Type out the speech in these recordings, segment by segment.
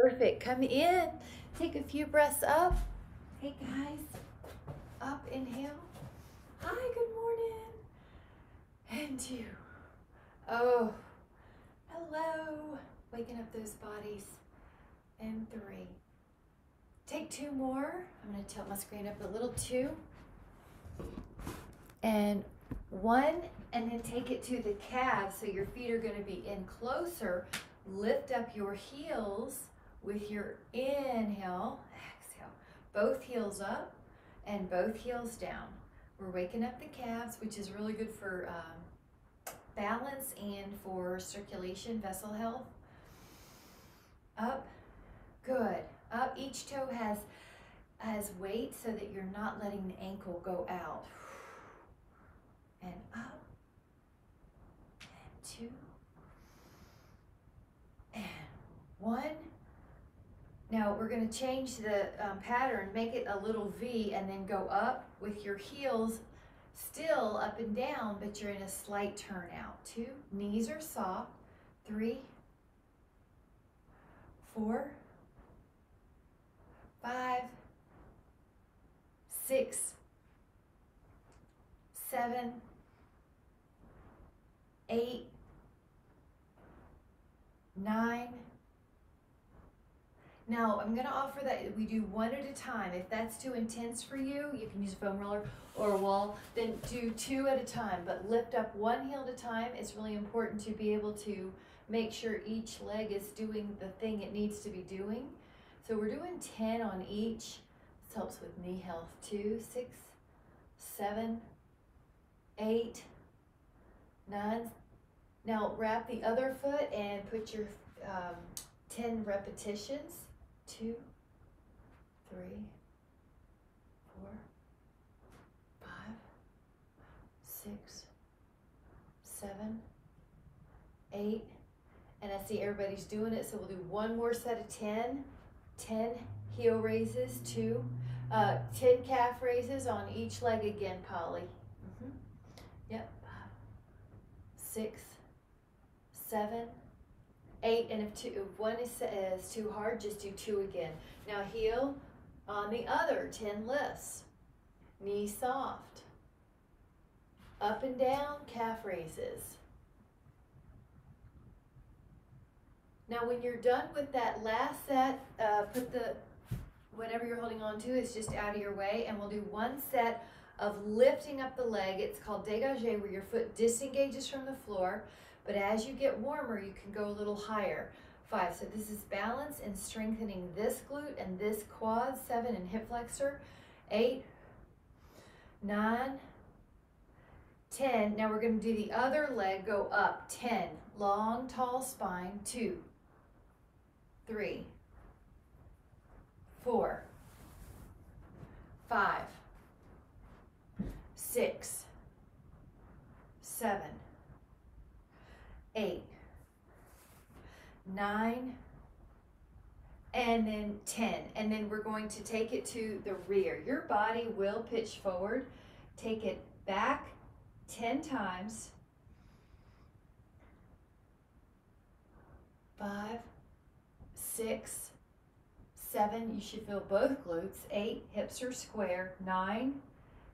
Perfect. Come in. Take a few breaths up. Hey guys. Up, inhale. Hi, good morning. And two. Oh, hello. Waking up those bodies. And three. Take two more. I'm going to tilt my screen up a little. Two. And one. And then take it to the calves so your feet are going to be in closer. Lift up your heels with your inhale. Exhale. Both heels up and both heels down. We're waking up the calves, which is really good for um, balance and for circulation, vessel health. Up, good. Up, each toe has, has weight so that you're not letting the ankle go out. And up, and two, and one. Now we're going to change the um, pattern, make it a little V and then go up with your heels still up and down, but you're in a slight turn out. Two, knees are soft. Three, four, five, six, seven, eight, nine, now, I'm to offer that we do one at a time. If that's too intense for you, you can use a foam roller or a wall, then do two at a time. But lift up one heel at a time. It's really important to be able to make sure each leg is doing the thing it needs to be doing. So we're doing 10 on each. This helps with knee health. Two, six, seven, eight, nine. Now wrap the other foot and put your um, 10 repetitions two, three, four, five, six, seven, eight. And I see everybody's doing it, so we'll do one more set of 10. 10 heel raises, two. Uh, 10 calf raises on each leg again, Polly. Mm -hmm. Yep. Six, seven, eight, and if, two, if one is, is too hard, just do two again. Now heel on the other, 10 lifts. Knee soft. Up and down, calf raises. Now when you're done with that last set, uh, put the, whatever you're holding on to is just out of your way, and we'll do one set of lifting up the leg. It's called dégagé, where your foot disengages from the floor. But as you get warmer, you can go a little higher. Five, so this is balance and strengthening this glute and this quad, seven, and hip flexor. Eight, nine, ten. Now we're gonna do the other leg, go up, 10. Long, tall spine, two, three, four, five, six, seven, eight, nine, and then 10. And then we're going to take it to the rear. Your body will pitch forward. Take it back 10 times. Five, six, seven, you should feel both glutes. Eight, hips are square. Nine,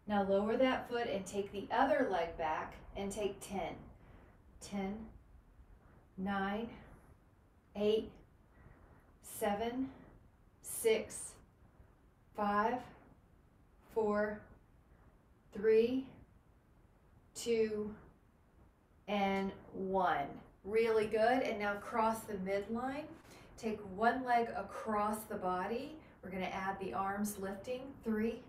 now lower that foot and take the other leg back and take 10. 10, nine, eight, seven, six, five, four, three, two, and one. Really good. And now cross the midline. Take one leg across the body. We're going to add the arms lifting. Three,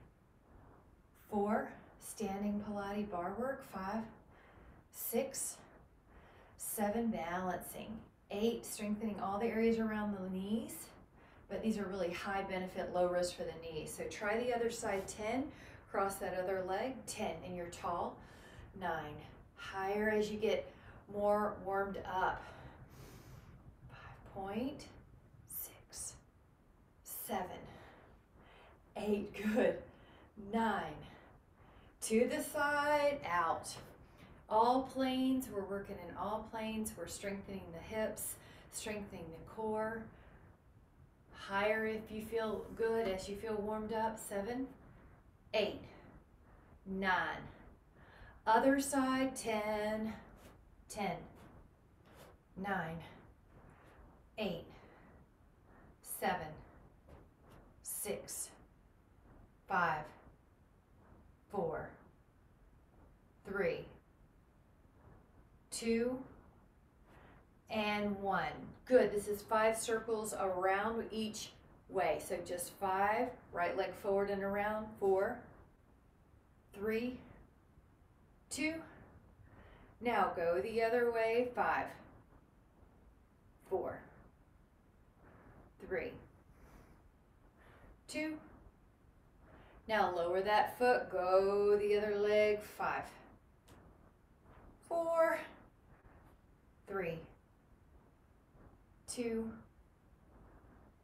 four, standing Pilates bar work. Five, six, seven, balancing. Eight, strengthening all the areas around the knees, but these are really high benefit, low risk for the knees. So try the other side, 10, cross that other leg, 10, and you're tall. Nine, higher as you get more warmed up. Five point, six, seven, eight, good. Nine, to the side, out. All planes, we're working in all planes. We're strengthening the hips, strengthening the core. higher if you feel good as you feel warmed up. Seven, eight, nine. Other side, ten, ten, nine, eight, seven, six, five, four, three, two, and one. Good, this is five circles around each way. So just five, right leg forward and around, four, three, two. Now go the other way, five, four, three, two. Now lower that foot, go the other leg, five, four, three, two,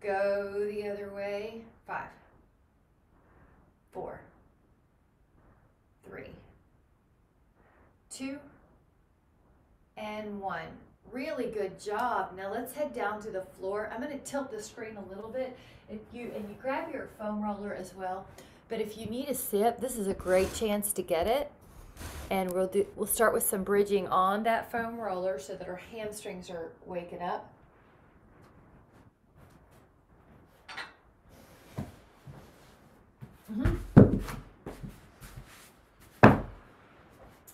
go the other way, five, four, three, two, and one. Really good job. Now let's head down to the floor. I'm going to tilt the screen a little bit. If you and you grab your foam roller as well. But if you need a sip, this is a great chance to get it. And we'll do we'll start with some bridging on that foam roller so that our hamstrings are waking up. Mm -hmm.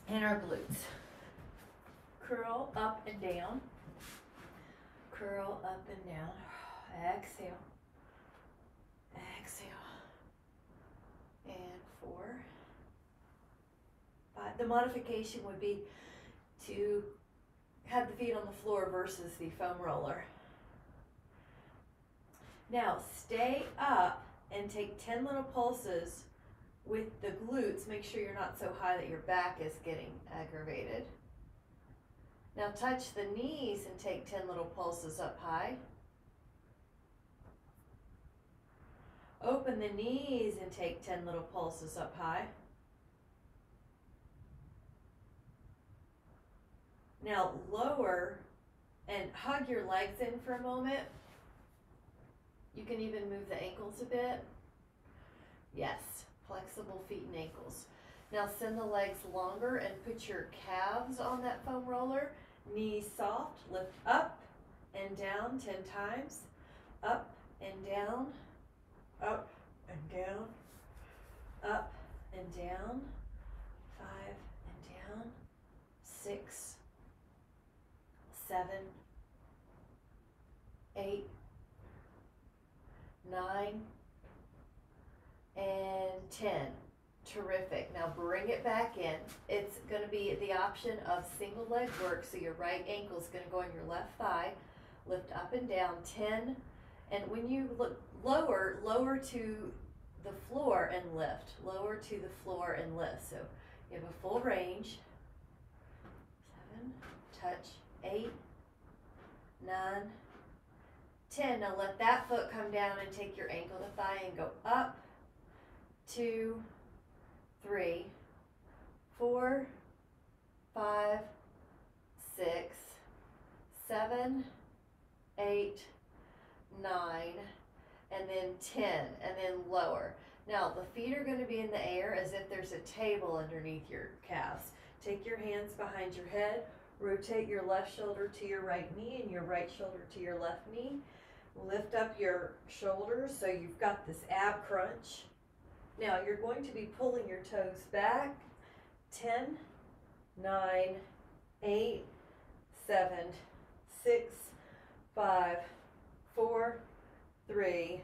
And our glutes. Curl up and down. Curl up and down. Exhale. Exhale. And four. Five. The modification would be to have the feet on the floor versus the foam roller. Now stay up and take 10 little pulses with the glutes. Make sure you're not so high that your back is getting aggravated. Now touch the knees and take 10 little pulses up high. Open the knees and take 10 little pulses up high. Now lower and hug your legs in for a moment. You can even move the ankles a bit. Yes, flexible feet and ankles. Now send the legs longer and put your calves on that foam roller. Knees soft, lift up and down 10 times. Up and down, up and down, up and down. Five and down, six, seven, eight, nine, and 10. Terrific. Now bring it back in. It's going to be the option of single leg work. So your right ankle is going to go on your left thigh. Lift up and down 10. And when you look lower, lower to the floor and lift. Lower to the floor and lift. So you have a full range. Seven, touch, eight, nine, 10. Now let that foot come down and take your ankle to thigh and go up, two, three, four, five, six, seven, eight, nine, and then 10, and then lower. Now the feet are going to be in the air as if there's a table underneath your calves. Take your hands behind your head, rotate your left shoulder to your right knee and your right shoulder to your left knee. Lift up your shoulders so you've got this ab crunch. Now you're going to be pulling your toes back. 10, 9, 8, 7, 6, 5, 4, 3,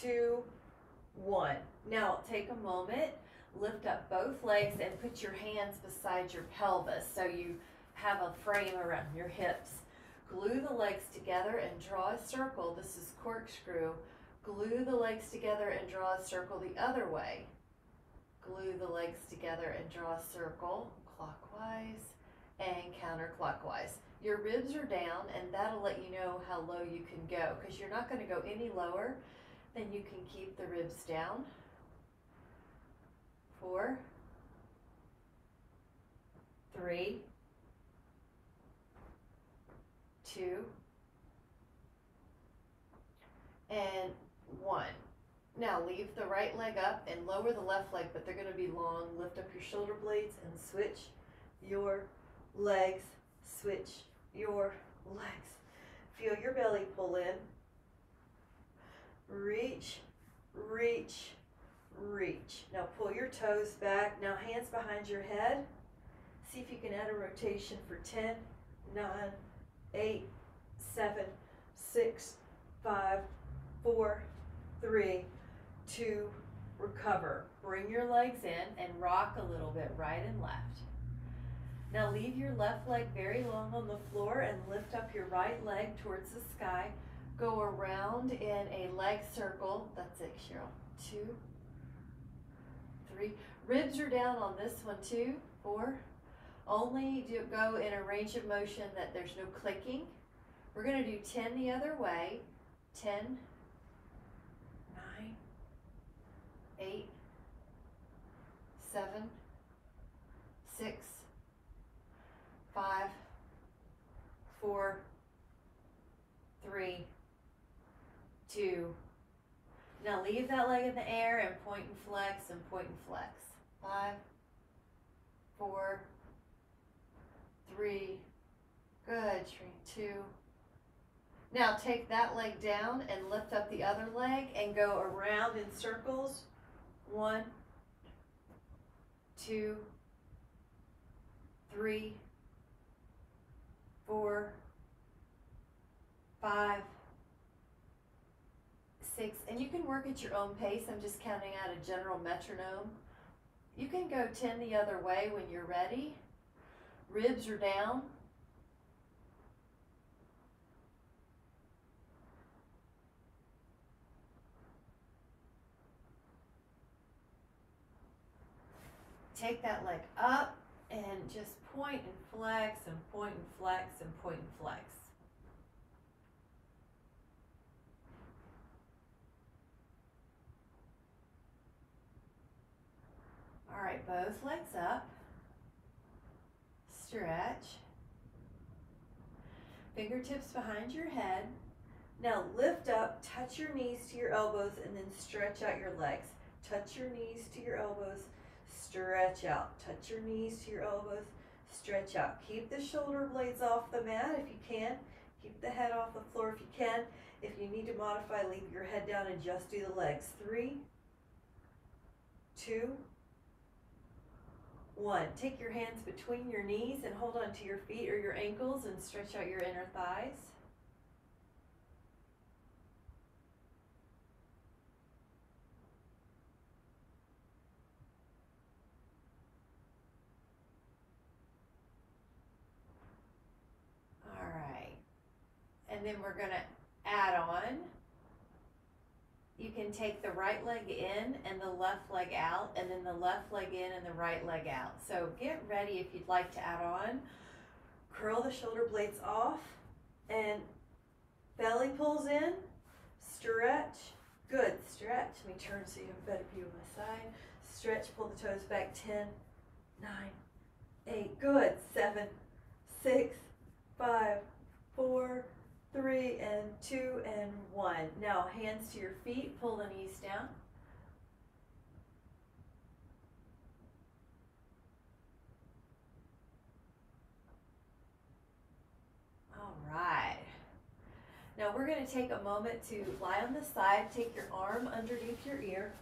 2, 1. Now take a moment, lift up both legs and put your hands beside your pelvis so you have a frame around your hips. Glue the legs together and draw a circle. This is corkscrew. Glue the legs together and draw a circle the other way. Glue the legs together and draw a circle clockwise and counterclockwise. Your ribs are down and that'll let you know how low you can go because you're not going to go any lower than you can keep the ribs down. Four, three, two, and one. Now leave the right leg up and lower the left leg, but they're gonna be long. Lift up your shoulder blades and switch your legs. Switch your legs. Feel your belly pull in. Reach, reach, reach. Now pull your toes back. Now hands behind your head. See if you can add a rotation for 10, 9, 8, 7, 6, 5, 4, 3, 2, recover. Bring your legs in and rock a little bit right and left. Now leave your left leg very long on the floor and lift up your right leg towards the sky. Go around in a leg circle. That's it, Cheryl. Two, three. Ribs are down on this one too. Four. Only do go in a range of motion that there's no clicking. We're going to do 10 the other way. 10, 9, 8, 7, 6, 5, 4, 3, 2. Now leave that leg in the air and point and flex and point and flex. 5, 4, three. Good, shrink two. Now take that leg down and lift up the other leg and go around in circles. One, two, three, four, five, six. And you can work at your own pace. I'm just counting out a general metronome. You can go 10 the other way when you're ready. Ribs are down. Take that leg up and just point and flex and point and flex and point and flex. All right, both legs up stretch. Fingertips behind your head. Now lift up, touch your knees to your elbows, and then stretch out your legs. Touch your knees to your elbows, stretch out. Touch your knees to your elbows, stretch out. Keep the shoulder blades off the mat if you can. Keep the head off the floor if you can. If you need to modify, leave your head down and just do the legs. Three, two, one, take your hands between your knees and hold on to your feet or your ankles and stretch out your inner thighs. All right. And then we're going to add on you can take the right leg in and the left leg out, and then the left leg in and the right leg out. So get ready if you'd like to add on. Curl the shoulder blades off, and belly pulls in, stretch. Good, stretch. Let me turn so you have a better view of my side. Stretch, pull the toes back, 10, 9, 8, good, 7, 6, 5, 4, three, and two, and one. Now, hands to your feet, pull the knees down. All right. Now we're going to take a moment to lie on the side, take your arm underneath your ear,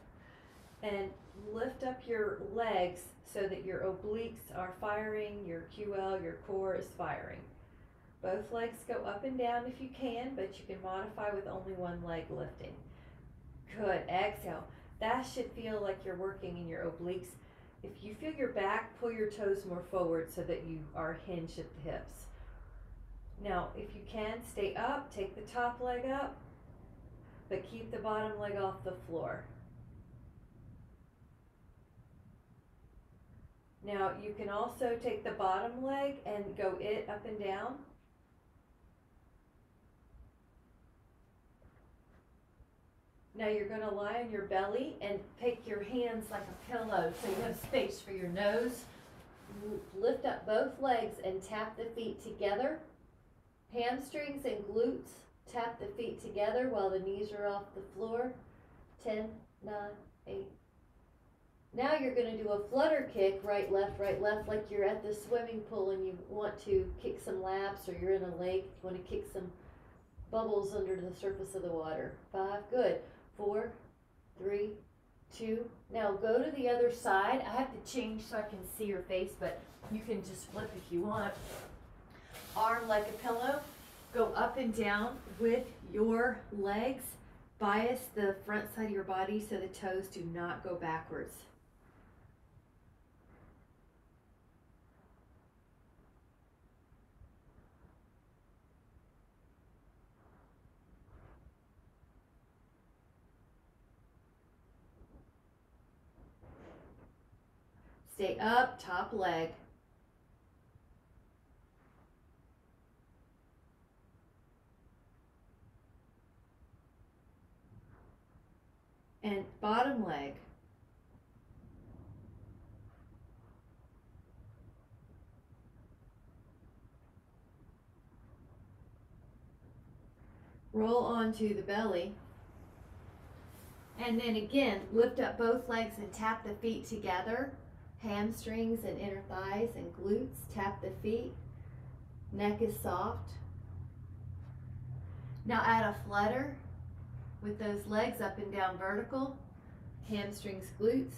and lift up your legs so that your obliques are firing, your QL, your core is firing. Both legs go up and down if you can, but you can modify with only one leg lifting. Good, exhale. That should feel like you're working in your obliques. If you feel your back, pull your toes more forward so that you are hinged at the hips. Now, if you can, stay up, take the top leg up, but keep the bottom leg off the floor. Now, you can also take the bottom leg and go it up and down. Now you're going to lie on your belly and pick your hands like a pillow so you have space for your nose. Lift up both legs and tap the feet together. Hamstrings and glutes Tap the feet together while the knees are off the floor. Ten, nine, eight. Now you're gonna do a flutter kick, right, left, right, left, like you're at the swimming pool and you want to kick some laps or you're in a lake, you wanna kick some bubbles under the surface of the water. Five, good. Four, three, two. Now go to the other side. I have to change so I can see your face, but you can just flip if you want. Arm like a pillow. Go up and down with your legs. Bias the front side of your body so the toes do not go backwards. Stay up, top leg. And bottom leg. Roll onto the belly. And then again, lift up both legs and tap the feet together hamstrings and inner thighs and glutes. Tap the feet. Neck is soft. Now add a flutter with those legs up and down vertical. Hamstrings, glutes.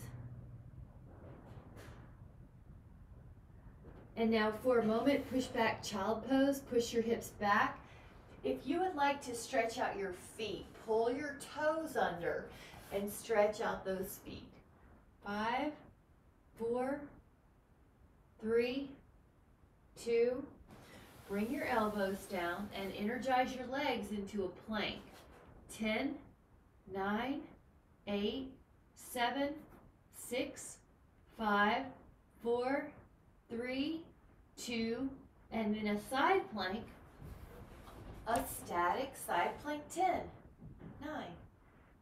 And now for a moment, push back child pose. Push your hips back. If you would like to stretch out your feet, pull your toes under and stretch out those feet. Five, four, three, two, bring your elbows down and energize your legs into a plank. 10, 9, 8, 7, 6, 5, 4, 3, 2, and then a side plank, a static side plank 10, 9,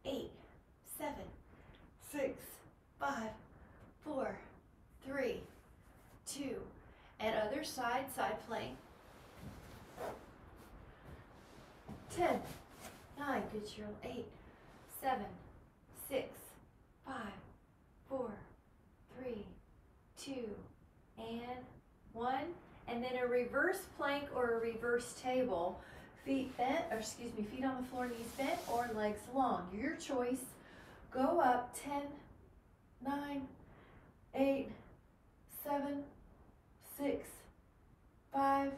8, 7, 6, 5, four, three, two, and other side, side plank. Ten, nine, good Cheryl, eight, seven, six, five, four, three, two, and one. And then a reverse plank or a reverse table. Feet bent, or excuse me, feet on the floor, knees bent, or legs long. Your choice. Go up 10, 9, eight, seven, six, five,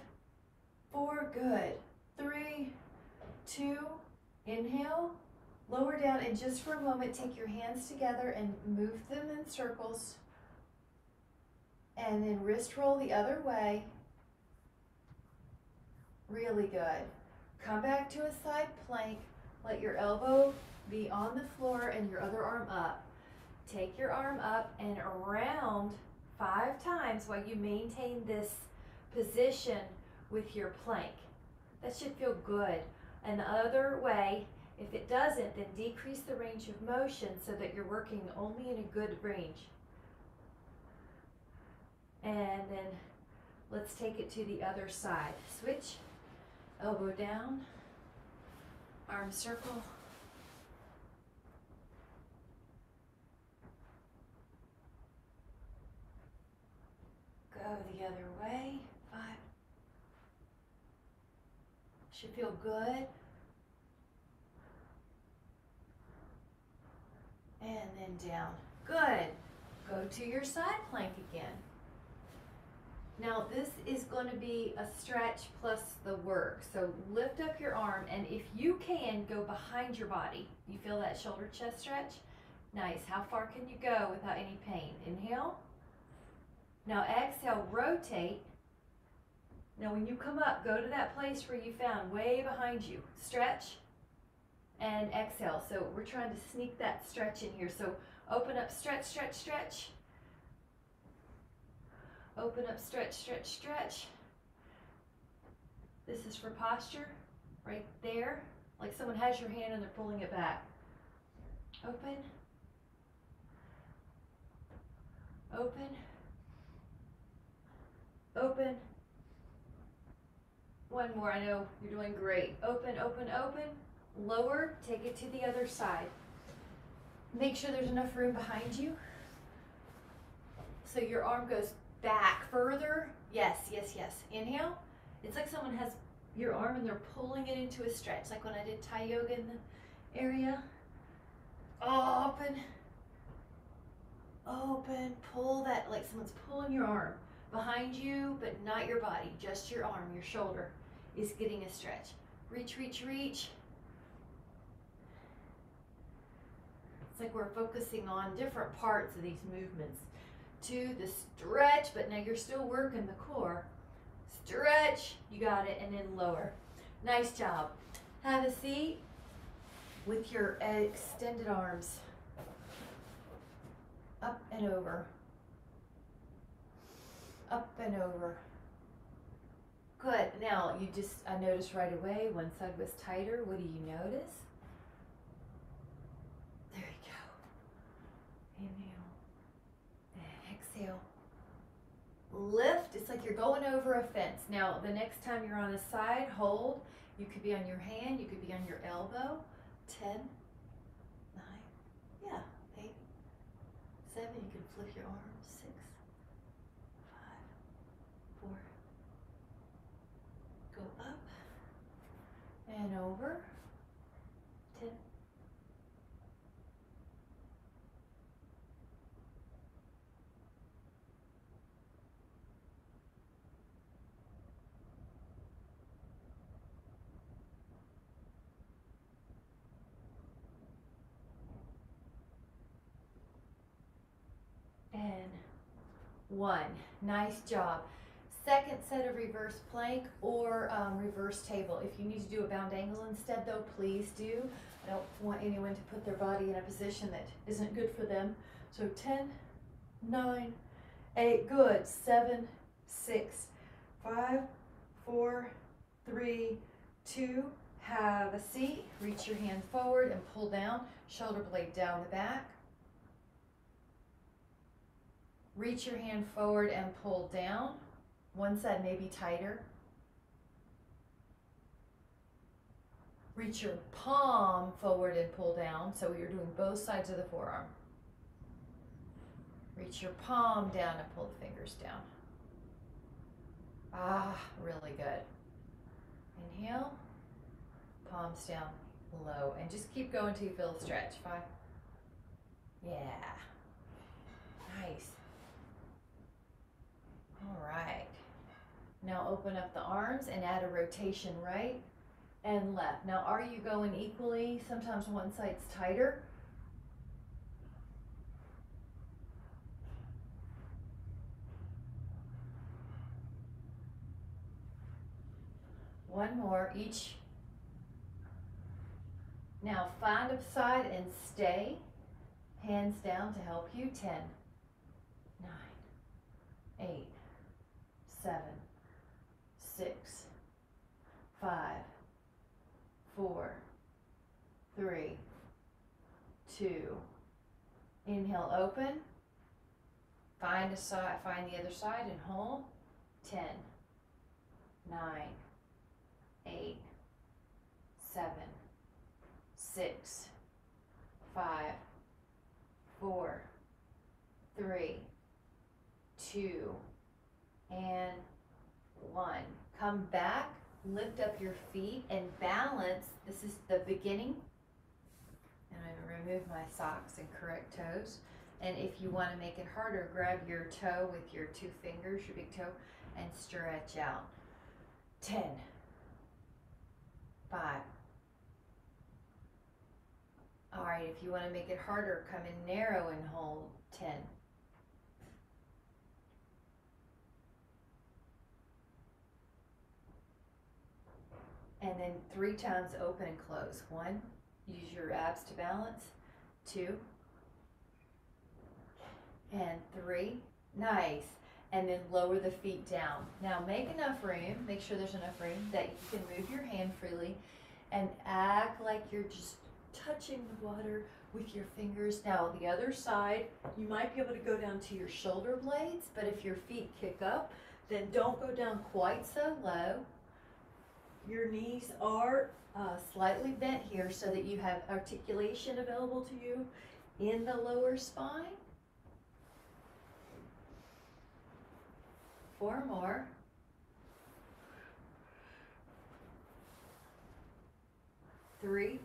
four, good. Three, two, inhale, lower down, and just for a moment, take your hands together and move them in circles. And then wrist roll the other way. Really good. Come back to a side plank. Let your elbow be on the floor and your other arm up. Take your arm up and around five times while you maintain this position with your plank. That should feel good. And the other way, if it doesn't, then decrease the range of motion so that you're working only in a good range. And then let's take it to the other side. Switch, elbow down, arm circle, Go the other way. Five. Should feel good. And then down. Good. Go to your side plank again. Now this is going to be a stretch plus the work. So lift up your arm and if you can, go behind your body. You feel that shoulder chest stretch? Nice. How far can you go without any pain? Inhale. Now exhale, rotate. Now when you come up, go to that place where you found, way behind you. Stretch and exhale. So we're trying to sneak that stretch in here. So open up, stretch, stretch, stretch. Open up, stretch, stretch, stretch. This is for posture, right there. Like someone has your hand and they're pulling it back. Open. Open open, One more. I know you're doing great. Open, open, open. Lower. Take it to the other side. Make sure there's enough room behind you. So your arm goes back further. Yes, yes, yes. Inhale. It's like someone has your arm and they're pulling it into a stretch, like when I did Thai yoga in the area. Open. Open. Pull that like someone's pulling your arm behind you, but not your body, just your arm, your shoulder is getting a stretch. Reach, reach, reach. It's like we're focusing on different parts of these movements. To the stretch, but now you're still working the core. Stretch, you got it, and then lower. Nice job. Have a seat with your extended arms up and over up and over. Good. Now you just, I noticed right away one side was tighter. What do you notice? There you go. Inhale and exhale. Lift. It's like you're going over a fence. Now, the next time you're on a side, hold. You could be on your hand, you could be on your elbow. 10, 9, yeah, 8, 7. You can flip your arms. And over. Ten. And one. Nice job second set of reverse plank or um, reverse table. If you need to do a bound angle instead though, please do. I don't want anyone to put their body in a position that isn't good for them. So 10, 9, 8, good, 7, 6, 5, 4, 3, 2, have a seat. Reach your hand forward and pull down, shoulder blade down the back. Reach your hand forward and pull down. One side may be tighter. Reach your palm forward and pull down. So you're doing both sides of the forearm. Reach your palm down and pull the fingers down. Ah, really good. Inhale, palms down, low. And just keep going till you feel the stretch. Five. Yeah. Nice. All right. Now open up the arms and add a rotation right and left. Now are you going equally? Sometimes one side's tighter. One more each. Now find a side and stay. Hands down to help you. Ten, nine, eight, seven, six, five, four, three, two. Inhale, open. Find a side, find the other side and hold. Ten, nine, eight, seven, six, five, four, three, two, and one. Come back, lift up your feet and balance. This is the beginning. And I'm gonna remove my socks and correct toes. And if you want to make it harder, grab your toe with your two fingers, your big toe, and stretch out. 10, 5. All right, if you want to make it harder, come in narrow and hold 10, and then three times open and close. One, use your abs to balance. Two, and three. Nice. And then lower the feet down. Now make enough room, make sure there's enough room that you can move your hand freely and act like you're just touching the water with your fingers. Now the other side, you might be able to go down to your shoulder blades, but if your feet kick up, then don't go down quite so low Your knees are uh, slightly bent here so that you have articulation available to you in the lower spine. Four more. Three.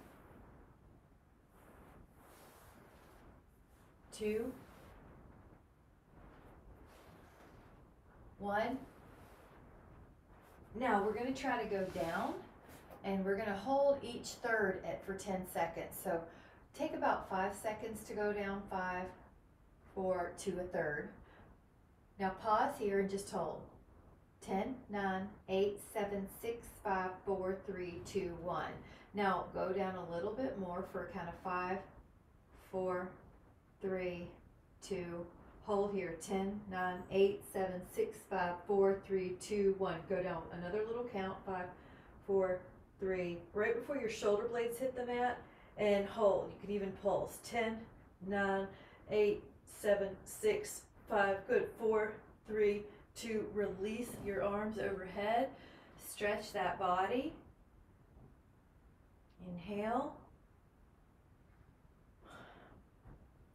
Two. One. Now we're going to try to go down and we're going to hold each third at for 10 seconds. So take about five seconds to go down five, four, to a third. Now pause here and just hold. 10, 9, 8, 7, 6, 5, 4, 3, 2, 1. Now go down a little bit more for count of 5, 4, 3, 2, hold here 10 9 8 7 6 5 4 3 2 1 go down another little count 5 4 3 right before your shoulder blades hit the mat and hold. You can even pulse. 10 9 8 7 6 5 good. 4 3 2 release your arms overhead. Stretch that body. Inhale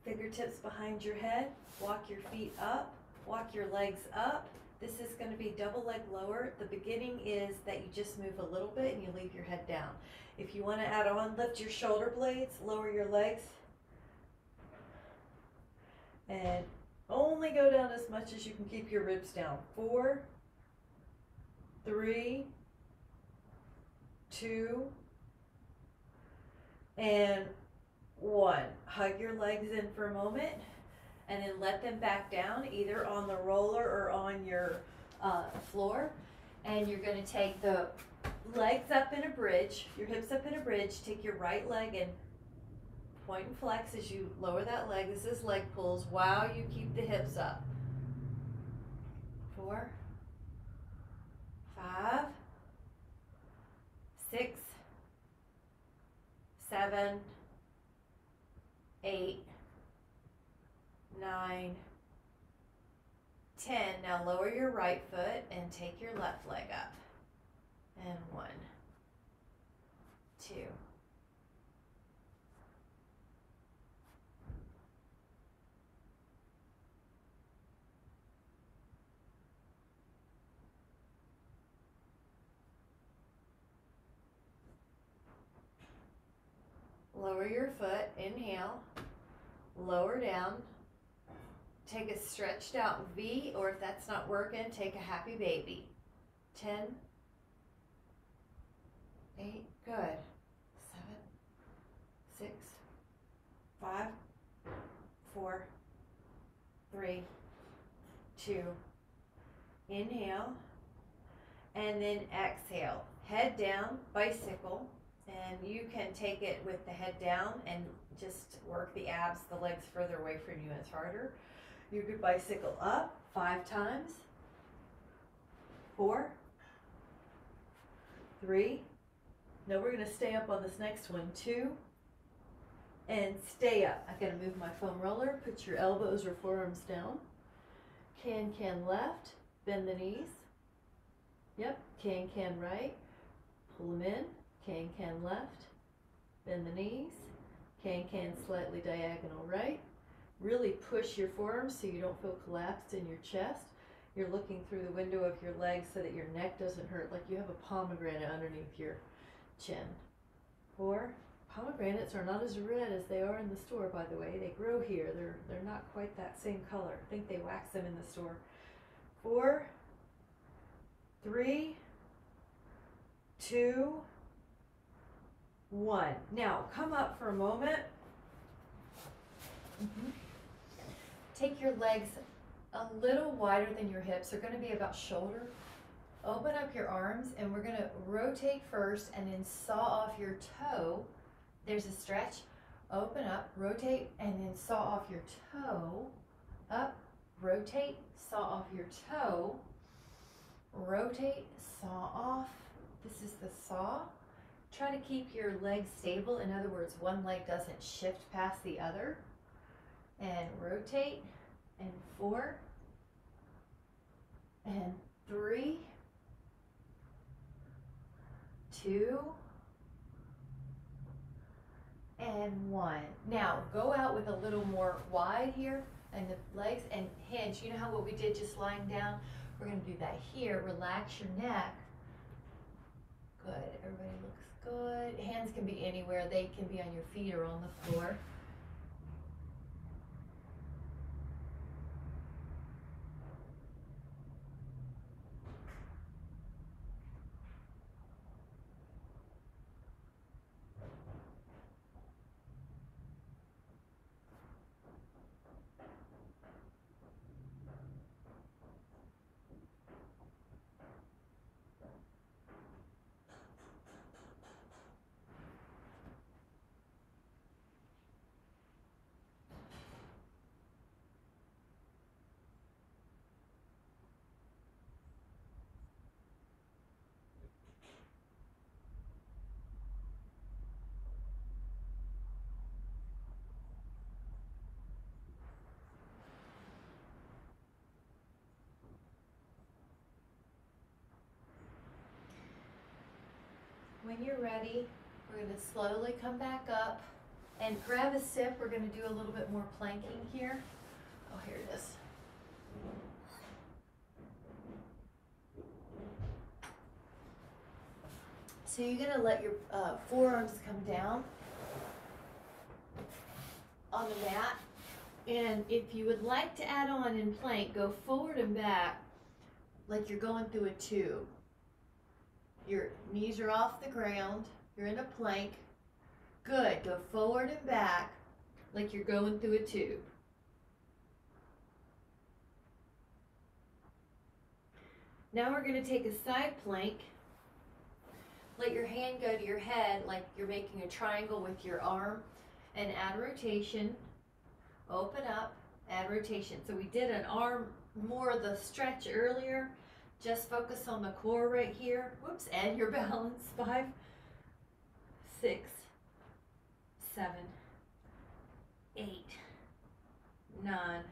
fingertips behind your head Walk your feet up, walk your legs up. This is going to be double leg lower. The beginning is that you just move a little bit and you leave your head down. If you want to add on, lift your shoulder blades, lower your legs, and only go down as much as you can keep your ribs down. Four, three, two, and one. Hug your legs in for a moment and then let them back down either on the roller or on your uh, floor. And you're going to take the legs up in a bridge, your hips up in a bridge, take your right leg and point and flex as you lower that leg. This is leg pulls while you keep the hips up. Four, five, six, seven, eight, nine, ten. Now lower your right foot and take your left leg up. And one, two. Lower your foot, inhale, lower down, Take a stretched out V, or if that's not working, take a happy baby. 10, 8, good. 7, 6, 5, 4, 3, 2. Inhale. And then exhale. Head down, bicycle. And you can take it with the head down and just work the abs, the legs further away from you. It's harder. You could bicycle up five times. Four. Three. Now we're going to stay up on this next one. Two. And stay up. I got to move my foam roller. Put your elbows or forearms down. Can, can left. Bend the knees. Yep. Can, can right. Pull them in. Can, can left. Bend the knees. Can, can slightly diagonal right. Really push your forearms so you don't feel collapsed in your chest. You're looking through the window of your legs so that your neck doesn't hurt, like you have a pomegranate underneath your chin. Four. Pomegranates are not as red as they are in the store, by the way. They grow here. They're they're not quite that same color. I think they wax them in the store. Four. Three. Two. One. Now come up for a moment. Mm -hmm. Take your legs a little wider than your hips. They're going to be about shoulder. Open up your arms and we're going to rotate first and then saw off your toe. There's a stretch. Open up, rotate, and then saw off your toe. Up, rotate, saw off your toe. Rotate, saw off. This is the saw. Try to keep your legs stable. In other words, one leg doesn't shift past the other and rotate and four and three two, and one. Now go out with a little more wide here and the legs and hinge. You know how what we did just lying down? We're gonna do that here. Relax your neck. Good. Everybody looks good. Hands can be anywhere. They can be on your feet or on the floor. When you're ready, we're gonna slowly come back up and grab a sip. We're gonna do a little bit more planking here. Oh, here it is. So you're gonna let your uh, forearms come down on the mat. And if you would like to add on in plank, go forward and back like you're going through a tube. Your knees are off the ground. You're in a plank. Good. Go forward and back like you're going through a tube. Now we're going to take a side plank. Let your hand go to your head like you're making a triangle with your arm and add rotation. Open up, add rotation. So we did an arm more of the stretch earlier. Just focus on the core right here. Whoops, and your balance. Five, six, seven, eight, nine,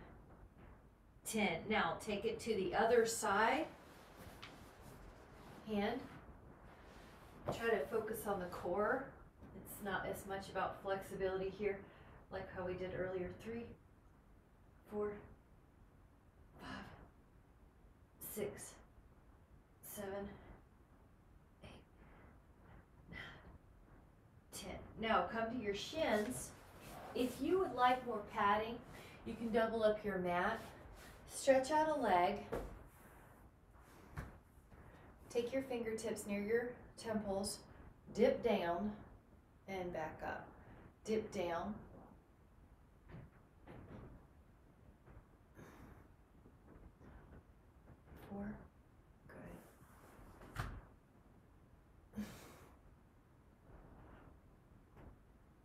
ten. Now take it to the other side. Hand. Try to focus on the core. It's not as much about flexibility here like how we did earlier. Three, four, five, six, seven, eight, nine, ten. Now come to your shins. If you would like more padding, you can double up your mat. Stretch out a leg. Take your fingertips near your temples. Dip down and back up. Dip down. Four.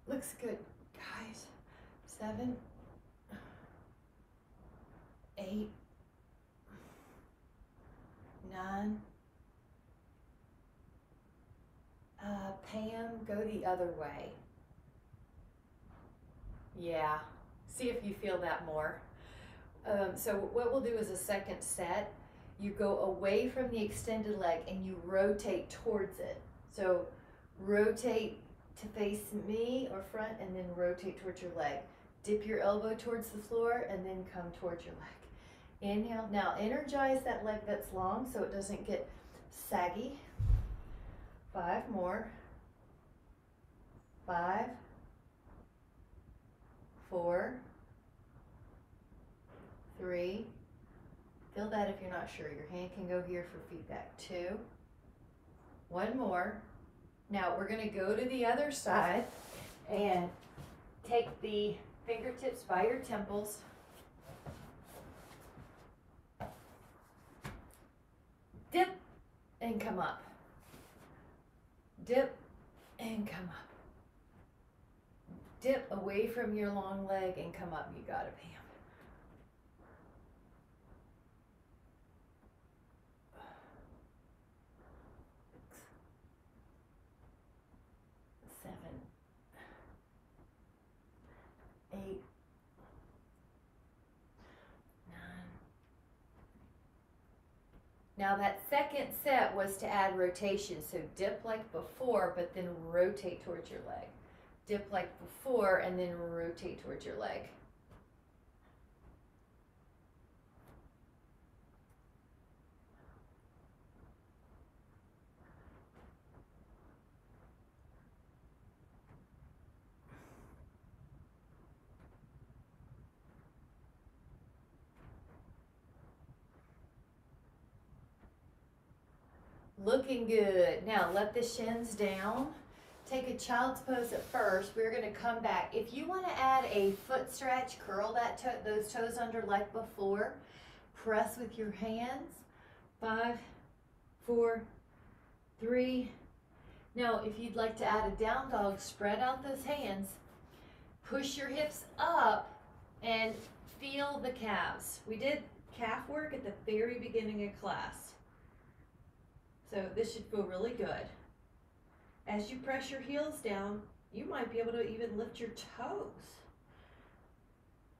Good. Looks good, guys. Seven, eight, nine. Uh, Pam, go the other way. Yeah, see if you feel that more. Um, so what we'll do is a second set. You go away from the extended leg and you rotate towards it. So rotate to face me or front and then rotate towards your leg. Dip your elbow towards the floor and then come towards your leg. Inhale. Now energize that leg that's long so it doesn't get saggy. Five more. Five. Four. Three. Feel that if you're not sure. Your hand can go here for feedback. Two. One more. Now we're going to go to the other side and take the fingertips by your temples. Dip and come up. Dip and come up. Dip away from your long leg and come up. You got it, Pam. Seven, eight, nine. Now that second set was to add rotation, so dip like before, but then rotate towards your leg. Dip like before and then rotate towards your leg. Looking good. Now let the shins down. Take a child's pose at first. We're gonna come back. If you wanna add a foot stretch, curl that toe, those toes under like before. Press with your hands. Five, four, three. Now, if you'd like to add a down dog, spread out those hands. Push your hips up and feel the calves. We did calf work at the very beginning of class. So this should feel really good. As you press your heels down, you might be able to even lift your toes.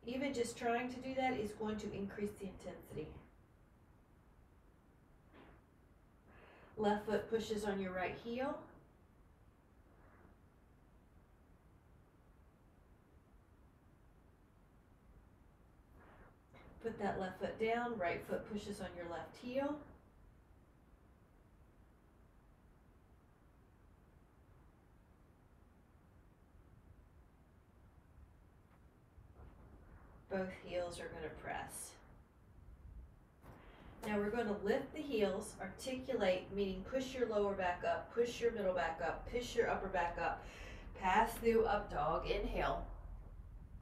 Even just trying to do that is going to increase the intensity. Left foot pushes on your right heel. Put that left foot down, right foot pushes on your left heel. Both heels are going to press. Now we're going to lift the heels, articulate, meaning push your lower back up, push your middle back up, push your upper back up, pass through up dog, inhale,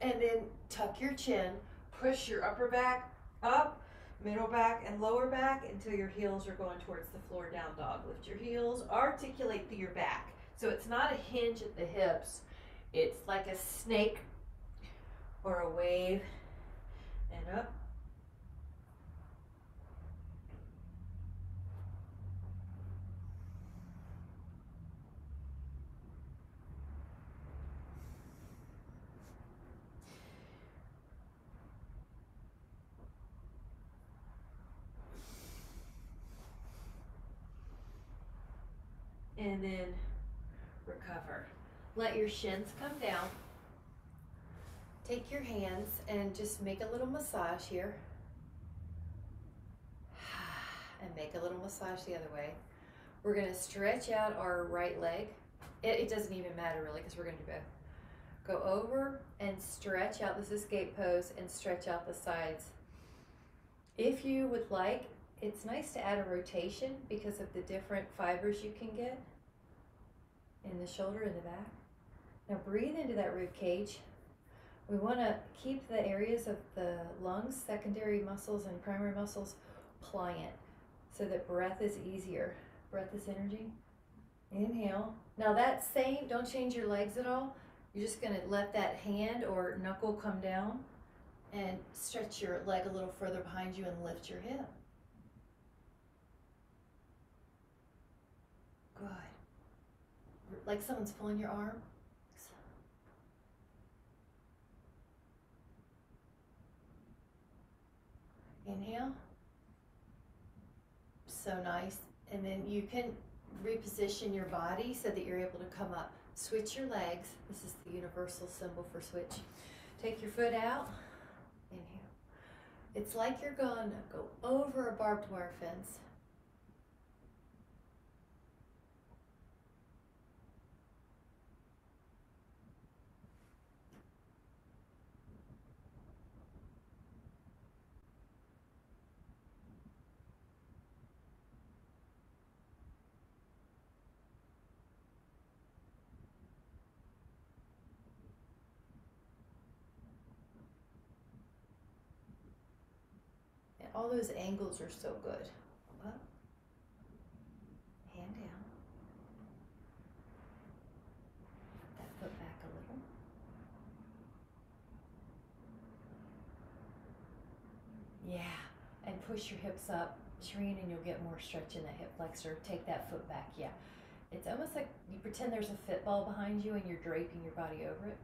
and then tuck your chin, push your upper back up, middle back and lower back until your heels are going towards the floor, down dog. Lift your heels, articulate through your back. So it's not a hinge at the hips, it's like a snake or a wave and up. And then recover. Let your shins come down. Take your hands and just make a little massage here. And make a little massage the other way. We're gonna stretch out our right leg. It, it doesn't even matter really because we're gonna do both. Go over and stretch out this escape pose and stretch out the sides. If you would like, it's nice to add a rotation because of the different fibers you can get in the shoulder and the back. Now breathe into that rib cage. We want to keep the areas of the lungs, secondary muscles, and primary muscles pliant so that breath is easier. Breath is energy. Inhale. Now that same, don't change your legs at all. You're just going to let that hand or knuckle come down and stretch your leg a little further behind you and lift your hip. Good. Like someone's pulling your arm. Inhale. So nice. And then you can reposition your body so that you're able to come up. Switch your legs. This is the universal symbol for switch. Take your foot out. Inhale. It's like you're going to go over a barbed wire fence. All those angles are so good. Up, hand down. That foot back a little. Yeah, and push your hips up, Shireen, and you'll get more stretch in that hip flexor. Take that foot back, yeah. It's almost like you pretend there's a football behind you and you're draping your body over it.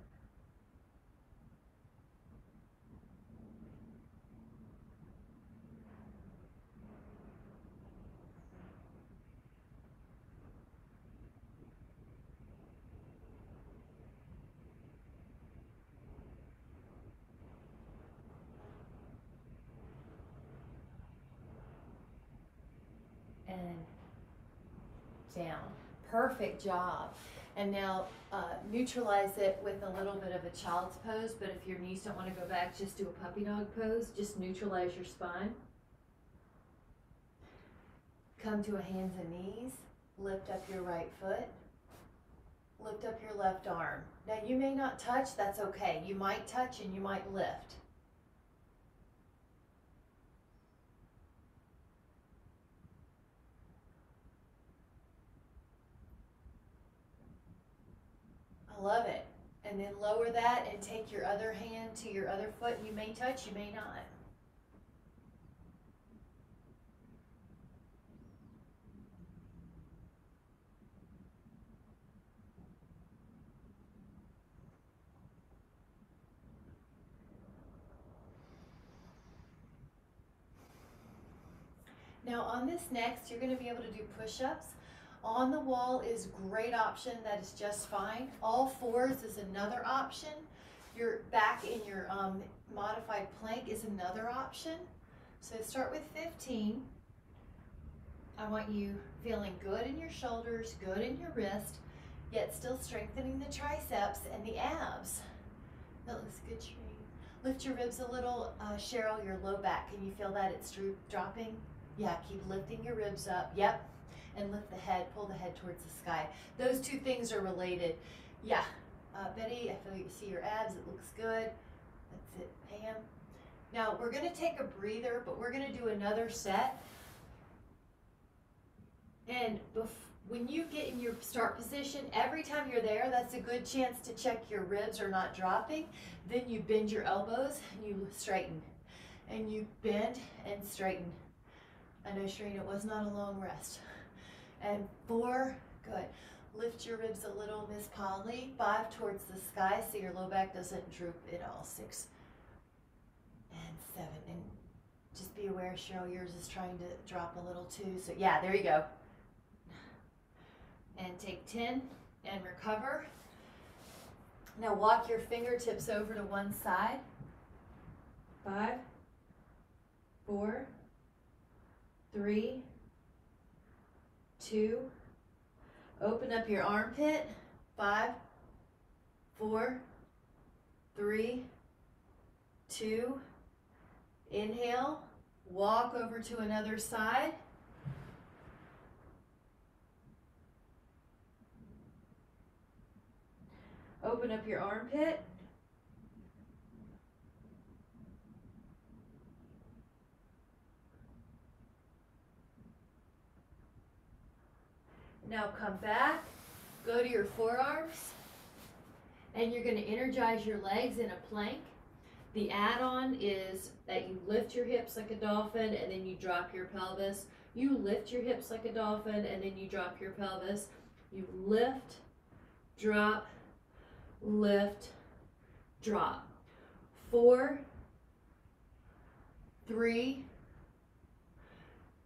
down. Perfect job. And now uh, neutralize it with a little bit of a child's pose, but if your knees don't want to go back, just do a puppy dog pose. Just neutralize your spine. Come to a hands and knees. Lift up your right foot. Lift up your left arm. Now you may not touch, that's okay. You might touch and you might lift. I love it. And then lower that and take your other hand to your other foot. You may touch, you may not. Now on this next, you're gonna be able to do push-ups. On the wall is great option, that is just fine. All fours is another option. Your back in your um, modified plank is another option. So start with 15. I want you feeling good in your shoulders, good in your wrist, yet still strengthening the triceps and the abs. That looks good, Shereen. Lift your ribs a little. Uh, Cheryl, your low back, can you feel that it's dropping? Yeah, keep lifting your ribs up. Yep. And lift the head, pull the head towards the sky. Those two things are related. Yeah. Uh, Betty, I feel you see your abs. It looks good. That's it, Pam. Now we're to take a breather, but we're to do another set. And when you get in your start position, every time you're there, that's a good chance to check your ribs are not dropping. Then you bend your elbows and you straighten. And you bend and straighten. I know, Shereen, it was not a long rest. And four, good. Lift your ribs a little, Miss Polly. Five towards the sky so your low back doesn't droop at all. Six and seven. And just be aware, Cheryl, yours is trying to drop a little too. So yeah, there you go. And take 10 and recover. Now walk your fingertips over to one side. Five, four, three, two, open up your armpit, five, four, three, two, inhale, walk over to another side. Open up your armpit. Now come back, go to your forearms, and you're going to energize your legs in a plank. The add-on is that you lift your hips like a dolphin and then you drop your pelvis. You lift your hips like a dolphin and then you drop your pelvis. You lift, drop, lift, drop. Four, three,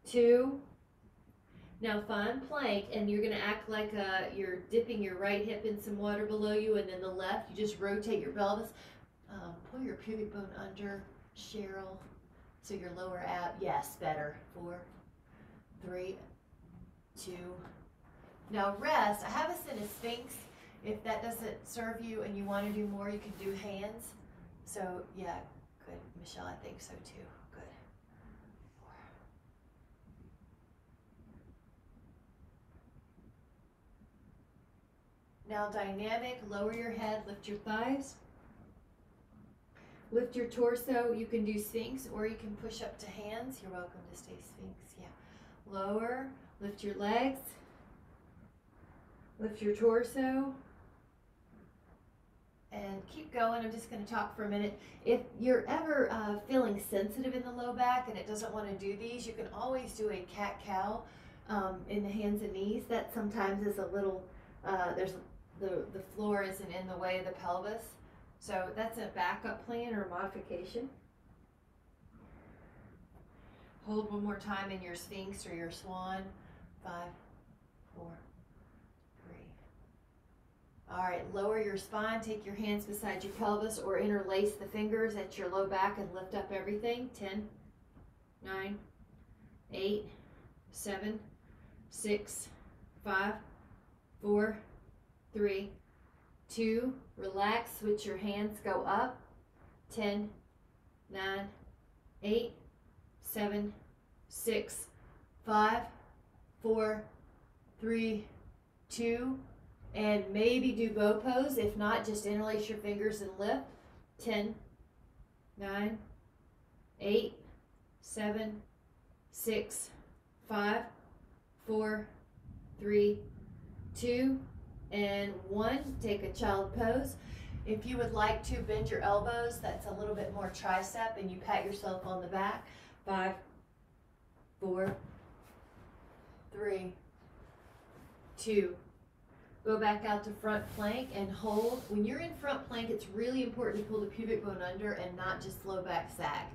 two, now find plank and you're gonna act like uh, you're dipping your right hip in some water below you and then the left, you just rotate your pelvis. Um, pull your pubic bone under, Cheryl. So your lower ab, yes, better. Four, three, two. Now rest, I have us in a sphinx. If that doesn't serve you and you wanna do more, you can do hands. So yeah, good, Michelle, I think so too. Good. Now dynamic, lower your head, lift your thighs. Lift your torso. You can do Sphinx or you can push up to hands. You're welcome to stay Sphinx. Yeah. Lower, lift your legs. Lift your torso. And keep going. I'm just going to talk for a minute. If you're ever uh, feeling sensitive in the low back and it doesn't want to do these, you can always do a cat cow um, in the hands and knees. That sometimes is a little, uh, there's the, the floor isn't in the way of the pelvis. So that's a backup plan or modification. Hold one more time in your Sphinx or your Swan. Five, four, three. All right, lower your spine, take your hands beside your pelvis or interlace the fingers at your low back and lift up everything. Ten, nine, eight, seven, six, five, four, three, two, relax, switch your hands, go up, ten, nine, eight, seven, six, five, four, three, two, and maybe do bow pose. If not, just interlace your fingers and lift. Ten, nine, eight, seven, six, five, four, three, two, and one. Take a child pose. If you would like to bend your elbows, that's a little bit more tricep, and you pat yourself on the back. Five, four, three, two. Go back out to front plank and hold. When you're in front plank, it's really important to pull the pubic bone under and not just low back sag.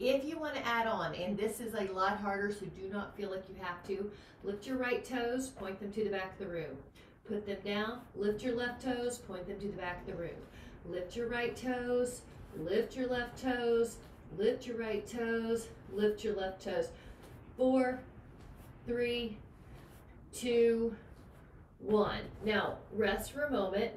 If you want to add on, and this is a lot harder, so do not feel like you have to, lift your right toes, point them to the back of the room. Put them down, lift your left toes, point them to the back of the room. Lift your right toes, lift your left toes, lift your right toes, lift your left toes. Four, three, two, one. Now, rest for a moment.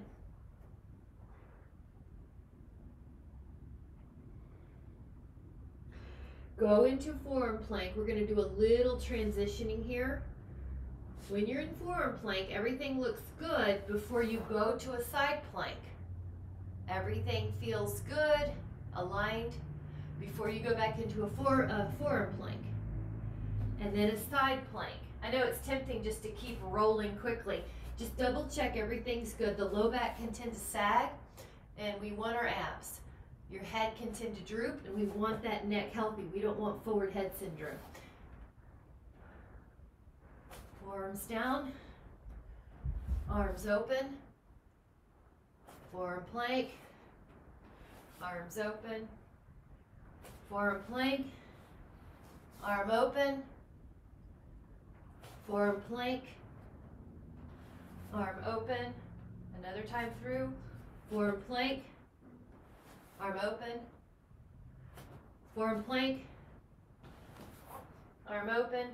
Go into forearm plank. We're going to do a little transitioning here. When you're in forearm plank, everything looks good before you go to a side plank. Everything feels good, aligned, before you go back into a fore, uh, forearm plank. And then a side plank. I know it's tempting just to keep rolling quickly. Just double check everything's good. The low back can tend to sag, and we want our abs. Your head can tend to droop, and we want that neck healthy. We don't want forward head syndrome. Forearms down, arms open, forearm plank, arms open, forearm plank, arm open, forearm plank, arm open, another time through, forearm plank, arm open, forearm plank, arm open,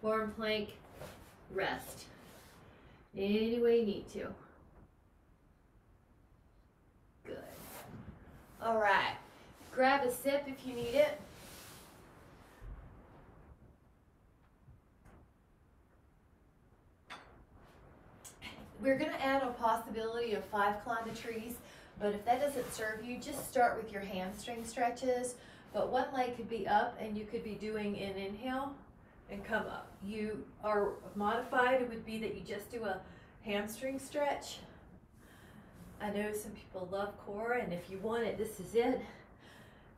forearm plank, rest. Any way you need to. Good. All right. Grab a sip if you need it. We're going to add a possibility of five climb trees, but if that doesn't serve you, just start with your hamstring stretches. But one leg could be up and you could be doing an inhale and come up. You are modified, it would be that you just do a hamstring stretch. I know some people love core, and if you want it, this is it.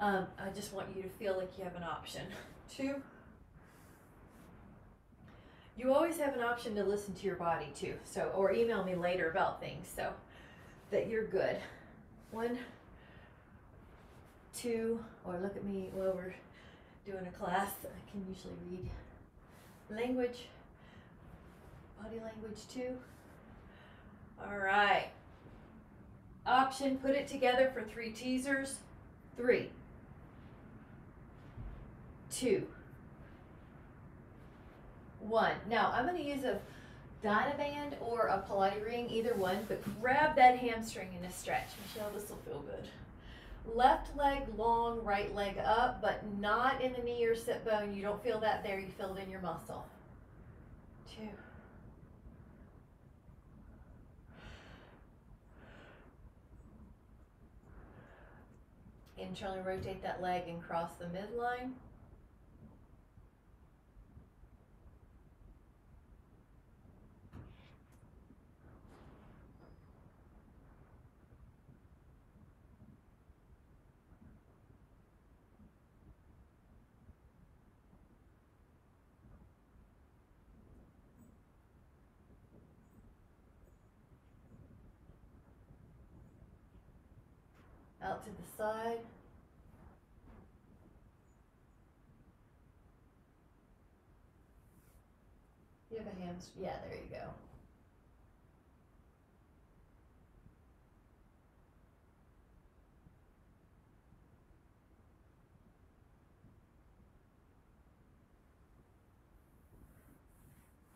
Um, I just want you to feel like you have an option. Two. You always have an option to listen to your body too. So, or email me later about things so that you're good. One, two, or look at me while we're doing a class. I can usually read language, body language too. All right. Option, put it together for three teasers. Three, two, one. Now I'm going to use a Dynaband or a Pilates ring, either one, but grab that hamstring in a stretch. Michelle, this will feel good. Left leg long, right leg up, but not in the knee or sit bone. You don't feel that there, you feel it in your muscle. Two. Internally rotate that leg and cross the midline. Out to the side. You have a hamstring. Yeah, there you go.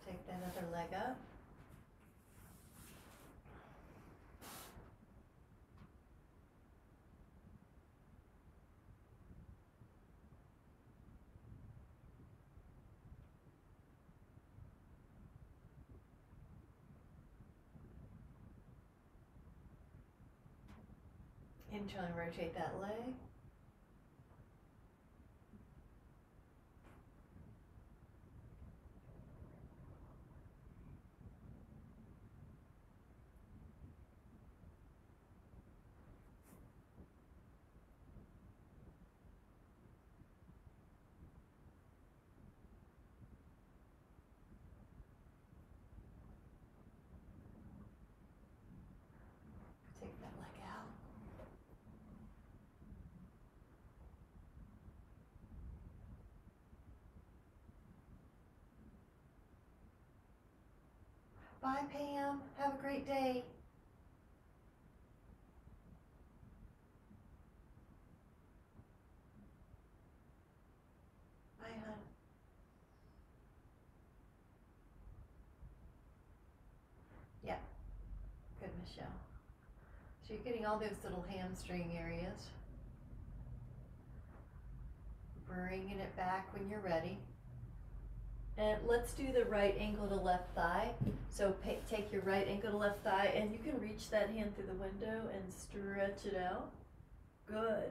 Take that other leg up. And rotate that leg. Take that leg out. Bye, Pam. Have a great day. Bye, hon. Yeah. Good, Michelle. So you're getting all those little hamstring areas. Bringing it back when you're ready. And let's do the right ankle to left thigh. So take your right ankle to left thigh and you can reach that hand through the window and stretch it out. Good.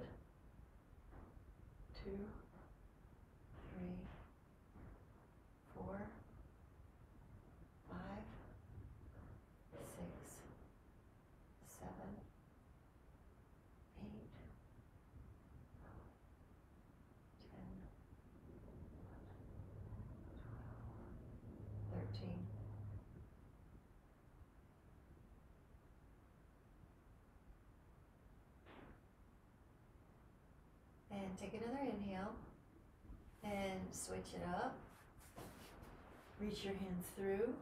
Two, three, four, five, six, seven, eight, ten, thirteen, take another inhale and switch it up. Reach your hands through.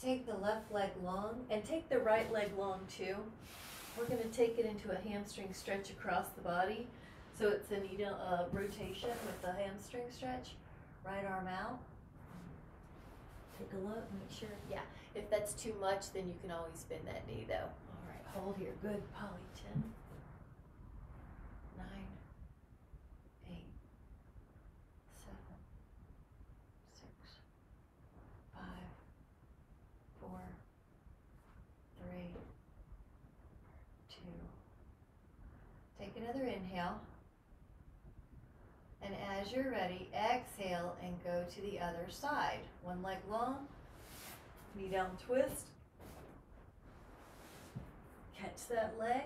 Take the left leg long and take the right leg long too. We're going to take it into a hamstring stretch across the body. So it's a needle uh, rotation with the hamstring stretch. Right arm out. Take a look, make sure. Yeah, if that's too much, then you can always bend that knee though. All right, hold here. Good, Polly. Ten, nine, eight, seven, six, five, four, three, two. Take another inhale. And as you're ready, exhale and go to the other side. One leg long, knee down twist. Catch that leg.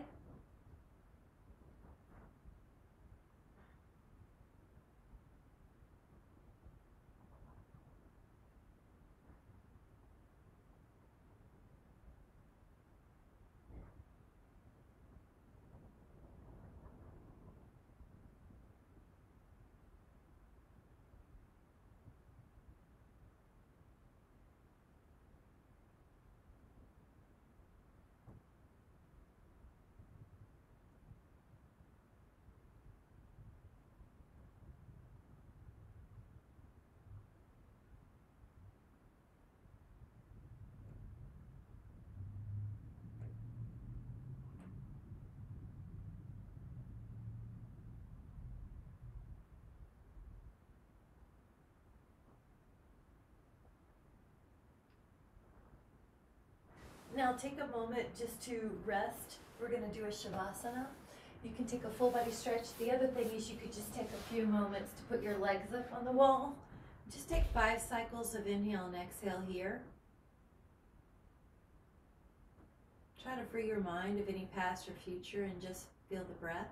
Now take a moment just to rest. We're going to do a Shavasana. You can take a full body stretch. The other thing is you could just take a few moments to put your legs up on the wall. Just take five cycles of inhale and exhale here. Try to free your mind of any past or future and just feel the breath.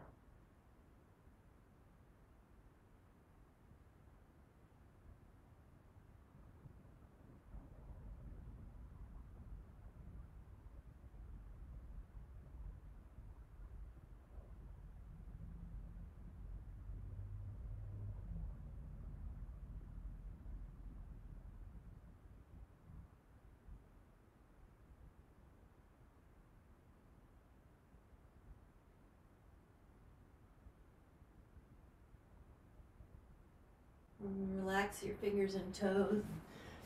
Relax your fingers and toes.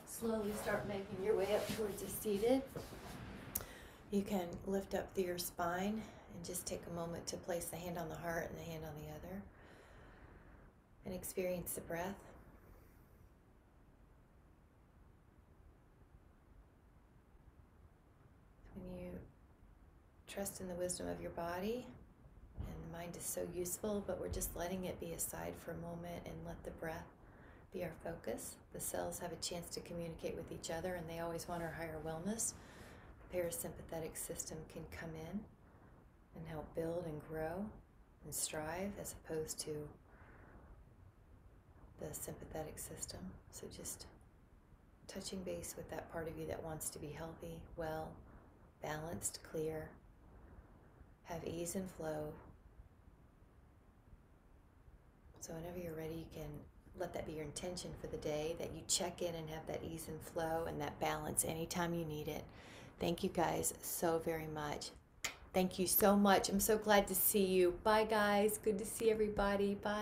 Slowly start making your way up towards a seated. You can lift up through your spine and just take a moment to place the hand on the heart and the hand on the other. And experience the breath. When you trust in the wisdom of your body, and the mind is so useful, but we're just letting it be aside for a moment and let the breath be our focus. The cells have a chance to communicate with each other and they always want our higher wellness. The parasympathetic system can come in and help build and grow and strive as opposed to the sympathetic system. So just touching base with that part of you that wants to be healthy, well, balanced, clear, have ease and flow. So whenever you're ready, you can let that be your intention for the day that you check in and have that ease and flow and that balance anytime you need it. Thank you guys so very much. Thank you so much. I'm so glad to see you. Bye, guys. Good to see everybody. Bye.